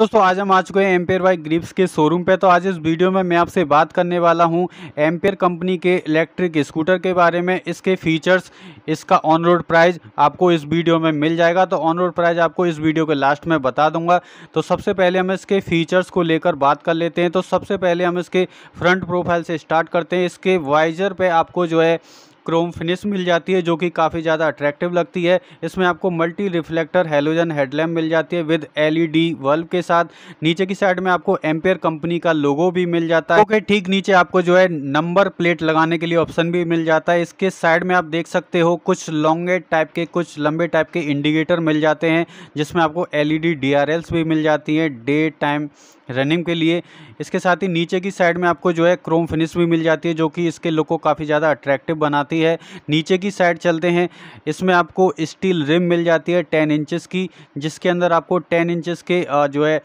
दोस्तों, आज हम आ चुके हैं एम्पेयर बाइक ग्रिप्स के शोरूम पे। तो आज इस वीडियो में मैं आपसे बात करने वाला हूँ एम्पेयर कंपनी के इलेक्ट्रिक स्कूटर के बारे में। इसके फीचर्स इसका ऑन रोड प्राइस आपको इस वीडियो में मिल जाएगा। तो ऑन रोड प्राइस आपको इस वीडियो के लास्ट में बता दूँगा। तो सबसे पहले हम इसके फीचर्स को लेकर बात कर लेते हैं। तो सबसे पहले हम इसके फ्रंट प्रोफ़ाइल से स्टार्ट करते हैं। इसके वाइजर पर आपको जो है क्रोम फिनिश मिल जाती है, जो कि काफ़ी ज़्यादा अट्रैक्टिव लगती है। इसमें आपको मल्टी रिफ्लेक्टर हेलोजन हेडलैम्प मिल जाती है विद एलईडी बल्ब के साथ। नीचे की साइड में आपको एम्पेयर कंपनी का लोगो भी मिल जाता है। ओके ठीक नीचे आपको जो है नंबर प्लेट लगाने के लिए ऑप्शन भी मिल जाता है। इसके साइड में आप देख सकते हो, कुछ लॉन्गे टाइप के, कुछ लंबे टाइप के इंडिकेटर मिल जाते हैं, जिसमें आपको एलईडी डीआरएल्स भी मिल जाती है। डे टाइम रनिंग के लिए। इसके साथ ही नीचे की साइड में आपको जो है क्रोम फिनिश भी मिल जाती है, जो कि इसके लुक को काफ़ी ज़्यादा अट्रैक्टिव बनाती है। नीचे की साइड चलते हैं, इसमें आपको स्टील रिम मिल जाती है टेन इंचज़ की, जिसके अंदर आपको टेन इंचज़ के जो है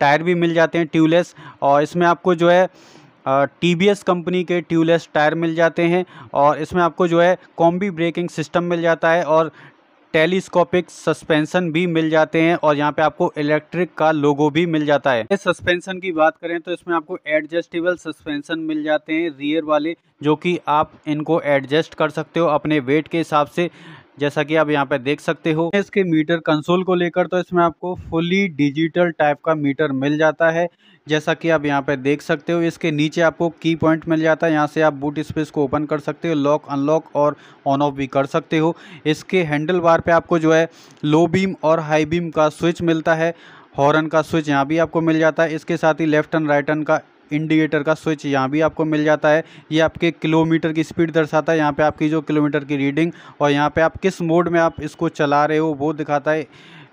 टायर भी मिल जाते हैं ट्यूबलेस, और इसमें आपको जो है टी कंपनी के ट्यूबलेस टायर मिल जाते हैं, और इसमें आपको जो है कॉम्बी ब्रेकिंग सिस्टम मिल जाता है, और टेलीस्कोपिक सस्पेंशन भी मिल जाते हैं और यहाँ पे आपको इलेक्ट्रिक का लोगो भी मिल जाता है। इस सस्पेंशन की बात करें तो इसमें आपको एडजस्टेबल सस्पेंशन मिल जाते हैं, रियर वाले, जो कि आप इनको एडजस्ट कर सकते हो अपने वेट के हिसाब से। जैसा कि आप यहाँ पे देख सकते हो, इसके मीटर कंसोल को लेकर तो इसमें आपको फुली डिजिटल टाइप का मीटर मिल जाता है। जैसा कि आप यहाँ पे देख सकते हो, इसके नीचे आपको की पॉइंट मिल जाता है। यहाँ से आप बूट स्पेस को ओपन कर सकते हो लॉक अनलॉक और ऑन ऑफ़ भी कर सकते हो। इसके हैंडल बार पे आपको जो है लो बीम और हाई बीम का स्विच मिलता है। हॉर्न का स्विच यहाँ भी आपको मिल जाता है। इसके साथ ही लेफ़्ट एंड राइट एंड का इंडिकेटर का स्विच यहाँ भी आपको मिल जाता है। ये आपके किलोमीटर की स्पीड दर्शाता है। यहाँ पे आपकी जो किलोमीटर की रीडिंग और यहाँ पे आप किस मोड में आप इसको चला रहे हो वो दिखाता है।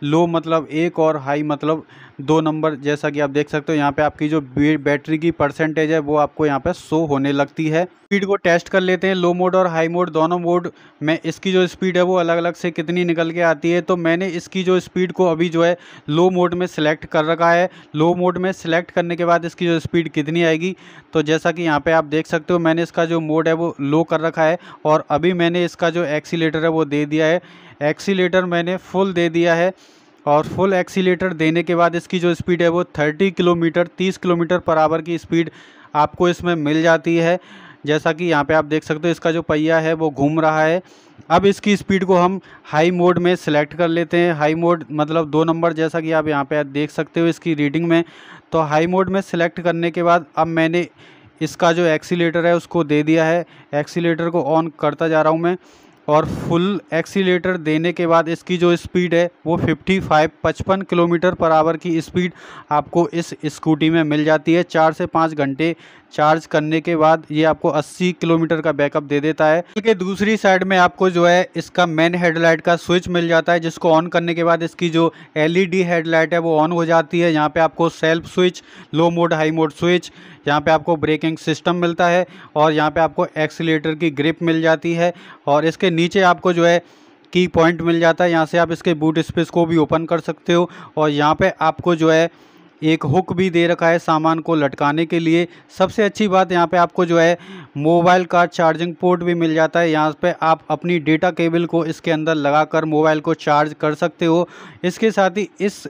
लो मतलब एक और हाई मतलब दो नंबर, जैसा कि आप देख सकते हो, यहाँ पे आपकी जो बैटरी की परसेंटेज है, वो आपको यहाँ पे शो होने लगती है। स्पीड को टेस्ट कर लेते हैं लो मोड और हाई मोड दोनों मोड में इसकी जो स्पीड है, वो अलग अलग से कितनी निकल के आती है। तो मैंने इसकी जो स्पीड को अभी जो है लो मोड में सिलेक्ट कर रखा है। लो मोड में सिलेक्ट करने के बाद इसकी जो स्पीड कितनी आएगी? तो जैसा कि यहाँ पर आप देख सकते हो, मैंने इसका जो मोड है, वो लो कर रखा है और अभी मैंने इसका जो एक्सीटर है, वो दे दिया है। एक्सीटर मैंने फुल दे दिया है। और फुल एक्सीटर देने के बाद इसकी जो स्पीड है वो 30 किलोमीटर 30 किलोमीटर पर आवर की स्पीड आपको इसमें मिल जाती है। जैसा कि यहाँ पे आप देख सकते हो इसका जो पहिया है वो घूम रहा है। अब इसकी स्पीड को हम हाई मोड में सिलेक्ट कर लेते हैं। हाई मोड मतलब दो नंबर जैसा कि आप यहाँ पे देख सकते हो इसकी रीडिंग में। तो हाई मोड में सिलेक्ट करने के बाद अब मैंने इसका जो एक्सीटर है उसको दे दिया है। एक्सीटर को ऑन करता जा रहा हूँ मैं। और फुल एक्सीटर देने के बाद इसकी जो स्पीड है, वो 55 55 किलोमीटर पर आवर की स्पीड आपको इस स्कूटी में मिल जाती है। चार से पाँच घंटे चार्ज करने के बाद ये आपको 80 किलोमीटर का बैकअप दे देता है। के दूसरी साइड में आपको जो है इसका मेन हेडलाइट का स्विच मिल जाता है, जिसको ऑन करने के बाद इसकी जो एलईडी हेडलाइट है वो ऑन हो जाती है। यहाँ पे आपको self switch, low mode, high mode switch, यहाँ पे आपको ब्रेकिंग सिस्टम मिलता है और यहाँ पे आपको एक्सीटर की ग्रिप मिल जाती है और इसके नीचे आपको जो है की पॉइंट मिल जाता है। यहाँ से आप इसके बूट स्पेस को भी ओपन कर सकते हो और यहाँ पर आपको जो है एक हुक भी दे रखा है सामान को लटकाने के लिए। सबसे अच्छी बात यहाँ पे आपको जो है, मोबाइल का चार्जिंग पोर्ट भी मिल जाता है। यहाँ पे आप अपनी डेटा केबल को इसके अंदर लगाकर मोबाइल को चार्ज कर सकते हो। इसके साथ ही इस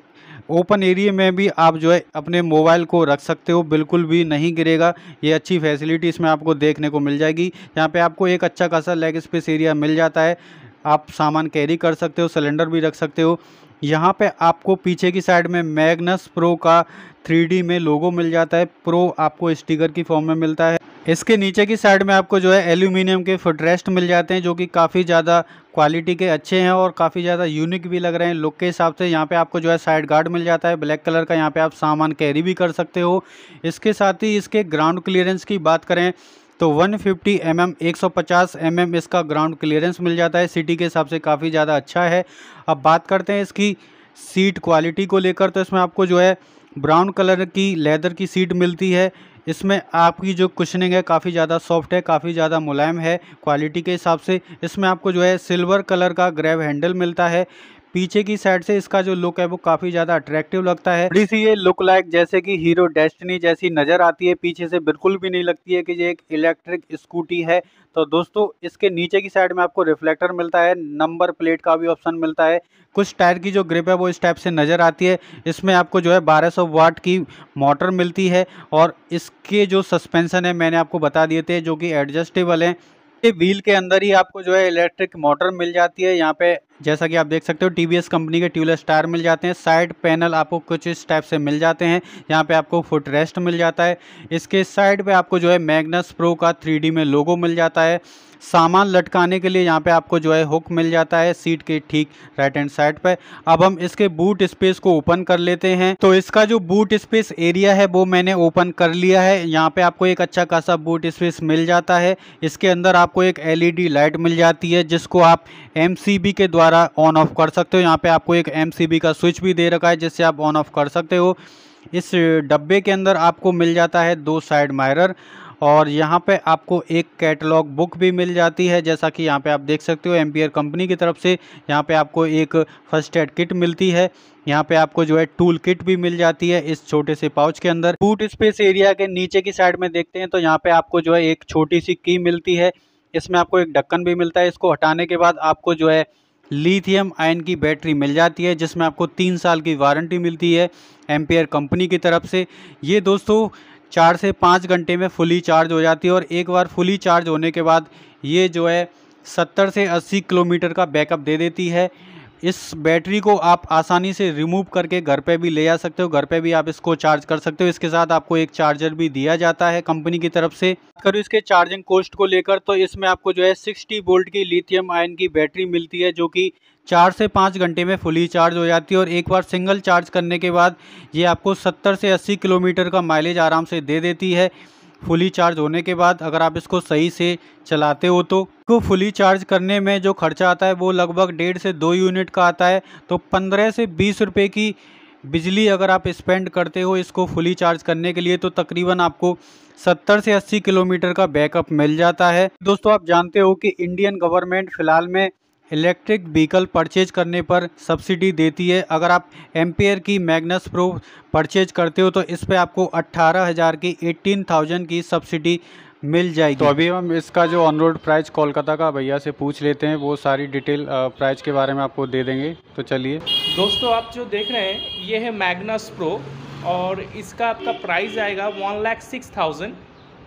ओपन एरिया में भी आप जो है, अपने मोबाइल को रख सकते हो। बिल्कुल भी नहीं गिरेगा। ये अच्छी फैसिलिटी इसमें आपको देखने को मिल जाएगी। यहाँ पे आपको एक अच्छा खासा लेग स्पेस एरिया मिल जाता है। आप सामान कैरी कर सकते हो सिलेंडर भी रख सकते हो। यहाँ पे आपको पीछे की साइड में मैग्नस प्रो का थ्री में लोगो मिल जाता है। प्रो आपको स्टिकर की फॉर्म में मिलता है। इसके नीचे की साइड में आपको जो है एल्यूमिनियम के फुटरेस्ट मिल जाते हैं, जो कि काफ़ी ज़्यादा क्वालिटी के अच्छे हैं और काफ़ी ज़्यादा यूनिक भी लग रहे हैं। लुक के हिसाब से यहाँ पे आपको जो है साइड गार्ड मिल जाता है। ब्लैक कलर का यहाँ पे आप सामान कैरी भी कर सकते हो। इसके साथ ही इसके ग्राउंड क्लियरेंस की बात करें तो 150 फिफ्टी एम एम एक mm इसका ग्राउंड क्लियरेंस मिल जाता है। सिटी के हिसाब से काफ़ी ज़्यादा अच्छा है। अब बात करते हैं इसकी सीट क्वालिटी को लेकर तो इसमें आपको जो है ब्राउन कलर की लेदर की सीट मिलती है। इसमें आपकी जो कुशनिंग है, काफ़ी ज़्यादा सॉफ्ट है, काफ़ी ज़्यादा मुलायम है। क्वालिटी के हिसाब से इसमें आपको जो है सिल्वर कलर का ग्रैब हैंडल मिलता है। पीछे की साइड से इसका जो लुक है वो काफ़ी ज़्यादा अट्रैक्टिव लगता है। थोड़ी सी ये लुक लाइक जैसे कि हीरो डेस्टिनी जैसी नज़र आती है, पीछे से बिल्कुल भी नहीं लगती है कि ये एक इलेक्ट्रिक स्कूटी है। तो दोस्तों, इसके नीचे की साइड में आपको रिफ्लेक्टर मिलता है नंबर प्लेट का भी ऑप्शन मिलता है। कुछ टायर की जो ग्रिप है वो इस टाइप से नज़र आती है। इसमें आपको जो है 1200 वाट की मोटर मिलती है और इसके जो सस्पेंसन है, मैंने आपको बता दिए थे जो कि एडजस्टेबल हैं। व्हील के अंदर ही आपको जो है इलेक्ट्रिक मोटर मिल जाती है। यहाँ पे जैसा कि आप देख सकते हो टीवीएस कंपनी के ट्यूबलेस टायर मिल जाते हैं। साइड पैनल आपको कुछ इस टाइप से मिल जाते हैं। यहाँ पे आपको फुट रेस्ट मिल जाता है। इसके साइड पे आपको जो है मैग्नस प्रो का थ्री में लोगो मिल जाता है। सामान लटकाने के लिए यहाँ पे आपको जो है हुक मिल जाता है सीट के ठीक राइट हैंड साइड पे। अब हम इसके बूट स्पेस को ओपन कर लेते हैं। तो इसका जो बूट स्पेस एरिया है, वो मैंने ओपन कर लिया है। यहाँ पे आपको एक अच्छा खासा बूट स्पेस मिल जाता है। इसके अंदर आपको एक एलईडी लाइट मिल जाती है, जिसको आप एमसीबी के द्वारा ऑन ऑफ़ कर सकते हो। यहाँ पे आपको एक एमसीबी का स्विच भी दे रखा है, जिससे आप ऑन ऑफ़ कर सकते हो। इस डब्बे के अंदर आपको मिल जाता है दो साइड मायरर और यहाँ पे आपको एक कैटलॉग बुक भी मिल जाती है, जैसा कि यहाँ पे आप देख सकते हो एम्पियर कंपनी की तरफ़ से यहाँ पे आपको एक फ़र्स्ट एड किट मिलती है। यहाँ पे आपको जो है टूल किट भी मिल जाती है इस छोटे से पाउच के अंदर। बूट स्पेस एरिया के नीचे की साइड में देखते हैं तो यहाँ पे आपको जो है एक छोटी सी की मिलती है। इसमें आपको एक ढक्कन भी मिलता है। इसको हटाने के बाद आपको जो है लिथियम आयन की बैटरी मिल जाती है, जिसमें आपको तीन साल की वारंटी मिलती है एम्पेयर कंपनी की तरफ़ से। ये दोस्तों चार से पाँच घंटे में फुली चार्ज हो जाती है और एक बार फुली चार्ज होने के बाद ये जो है सत्तर से अस्सी किलोमीटर का बैकअप दे देती है। इस बैटरी को आप आसानी से रिमूव करके घर पे भी ले जा सकते हो, घर पे भी आप इसको चार्ज कर सकते हो। इसके साथ आपको एक चार्जर भी दिया जाता है कंपनी की तरफ़ से। करो इसके चार्जिंग कोस्ट को लेकर तो इसमें आपको जो है 60 वोल्ट की लिथियम आयन की बैटरी मिलती है, जो कि चार से पाँच घंटे में फुली चार्ज हो जाती है। और एक बार सिंगल चार्ज करने के बाद ये आपको सत्तर से अस्सी किलोमीटर का माइलेज आराम से दे देती है। फुली चार्ज होने के बाद अगर आप इसको सही से चलाते हो तो को फुली चार्ज करने में जो खर्चा आता है वो लगभग डेढ़ से दो यूनिट का आता है। तो पंद्रह से बीस रुपये की बिजली अगर आप स्पेंड करते हो इसको फुली चार्ज करने के लिए तो तकरीबन आपको 70 से 80 किलोमीटर का बैकअप मिल जाता है। दोस्तों, आप जानते हो कि इंडियन गवर्नमेंट फ़िलहाल में इलेक्ट्रिक व्हीकल परचेज करने पर सब्सिडी देती है। अगर आप एम्पेयर की मैग्नस प्रो परचेज करते हो तो इस पर आपको अट्ठारह हज़ार की एटीन थाउज़ेंड की सब्सिडी मिल जाएगी। तो अभी हम इसका जो ऑन रोड प्राइस कोलकाता का भैया से पूछ लेते हैं वो सारी डिटेल प्राइस के बारे में आपको दे देंगे। तो चलिए। दोस्तों आप जो देख रहे हैं ये है मैग्नस प्रो और इसका आपका प्राइस आएगा one lakh six thousand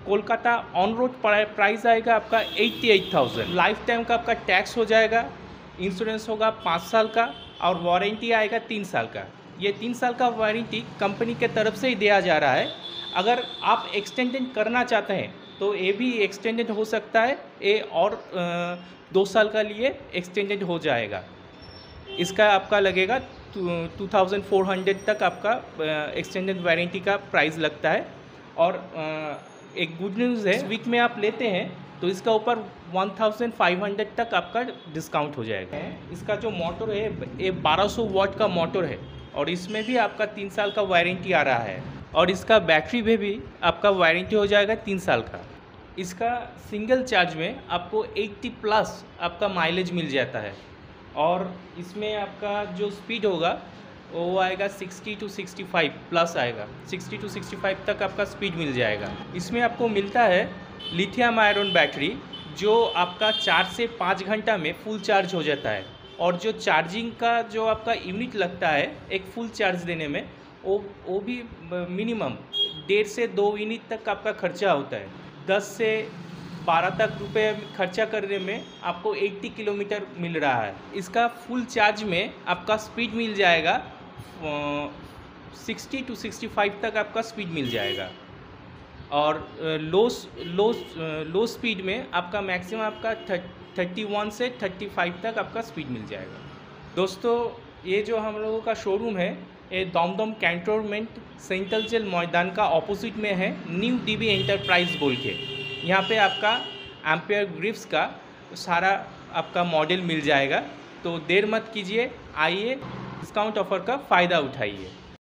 Kolkata on road price आएगा आपका eighty eight thousand life time का आपका टैक्स हो जाएगा इंश्योरेंस होगा पाँच साल का और वारंटी आएगा तीन साल का। ये तीन साल का वारंटी कंपनी के तरफ़ से ही दिया जा रहा है। अगर आप एक्सटेंडेड करना चाहते हैं तो ये भी एक्सटेंडेड हो सकता है। ये और दो साल का लिए एक्सटेंडेड हो जाएगा। इसका आपका लगेगा टू थाउज़ेंड फोर हंड्रेड तक आपका एक्सटेंडेड वारंटी का प्राइस लगता है। और एक गुड न्यूज़ है। वीक में आप लेते हैं तो इसका ऊपर 1500 तक आपका डिस्काउंट हो जाएगा। इसका जो मोटर है, ये 1200 वॉट का मोटर है, और इसमें भी आपका तीन साल का वारंटी आ रहा है। और इसका बैटरी में भी आपका वारंटी हो जाएगा तीन साल का। इसका सिंगल चार्ज में आपको 80 प्लस आपका माइलेज मिल जाता है। और इसमें आपका जो स्पीड होगा वो आएगा 60 टू 65 प्लस आएगा। 60 टू 65 तक आपका स्पीड मिल जाएगा। इसमें आपको मिलता है लिथियम आयरन बैटरी, जो आपका चार से पाँच घंटा में फुल चार्ज हो जाता है। और जो चार्जिंग का जो आपका यूनिट लगता है, एक फुल चार्ज देने में, वो वो भी मिनिमम डेढ़ से दो यूनिट तक आपका खर्चा होता है। दस से बारह तक रुपये खर्चा करने में आपको 80 किलोमीटर मिल रहा है। इसका फुल चार्ज में आपका स्पीड मिल जाएगा सिक्सटी टू सिक्सटी फाइव तक आपका स्पीड मिल जाएगा। और लो लो लो स्पीड में आपका मैक्सिमम आपका थर्टी वन से थर्टी फाइव तक आपका स्पीड मिल जाएगा। दोस्तों, ये जो हम लोगों का शोरूम है, ये दमदम कैंटोनमेंट सेंट्रल जेल मैदान का ऑपोजिट में है न्यू डीबी एंटरप्राइज बोल के। यहाँ पे आपका एम्पेयर ग्रिप्स का सारा आपका मॉडल मिल जाएगा। तो देर मत कीजिए, आइए डिस्काउंट ऑफ़र का फ़ायदा उठाइए।